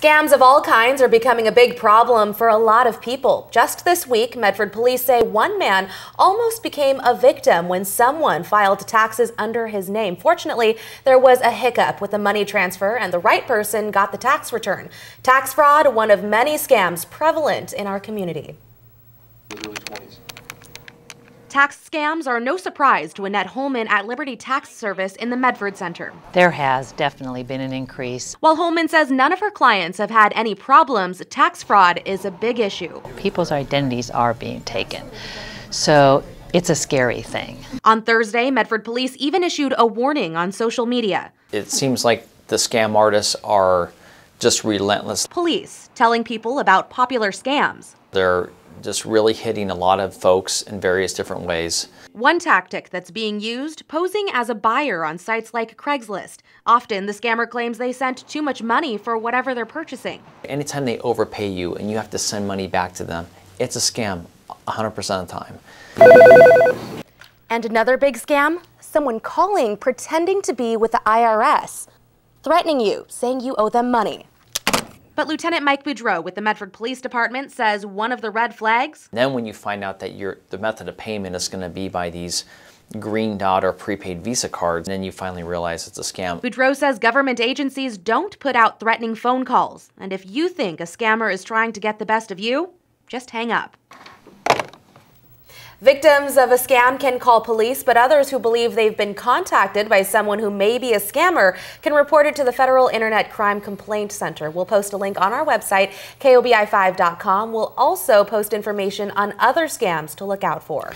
Scams of all kinds are becoming a big problem for a lot of people. Just this week, Medford police say one man almost became a victim when someone filed taxes under his name. Fortunately, there was a hiccup with the money transfer and the right person got the tax return. Tax fraud, one of many scams prevalent in our community. Tax scams are no surprise to Annette Holman at Liberty Tax Service in the Medford Center. There has definitely been an increase. While Holman says none of her clients have had any problems, tax fraud is a big issue. People's identities are being taken. So it's a scary thing. On Thursday, Medford police even issued a warning on social media. It seems like the scam artists are just relentless. Police telling people about popular scams. They're just really hitting a lot of folks in various different ways. One tactic that's being used, posing as a buyer on sites like Craigslist. Often the scammer claims they sent too much money for whatever they're purchasing. Anytime they overpay you and you have to send money back to them, it's a scam 100% of the time. And another big scam? Someone calling pretending to be with the IRS, threatening you, saying you owe them money. But Lieutenant Mike Budreau with the Medford Police Department says one of the red flags. Then when you find out that your the method of payment is going to be by these green dot or prepaid Visa cards, then you finally realize it's a scam. Budreau says government agencies don't put out threatening phone calls. And if you think a scammer is trying to get the best of you, just hang up. Victims of a scam can call police, but others who believe they've been contacted by someone who may be a scammer can report it to the Federal Internet Crime Complaint Center. We'll post a link on our website, KOBI5.com. We'll also post information on other scams to look out for.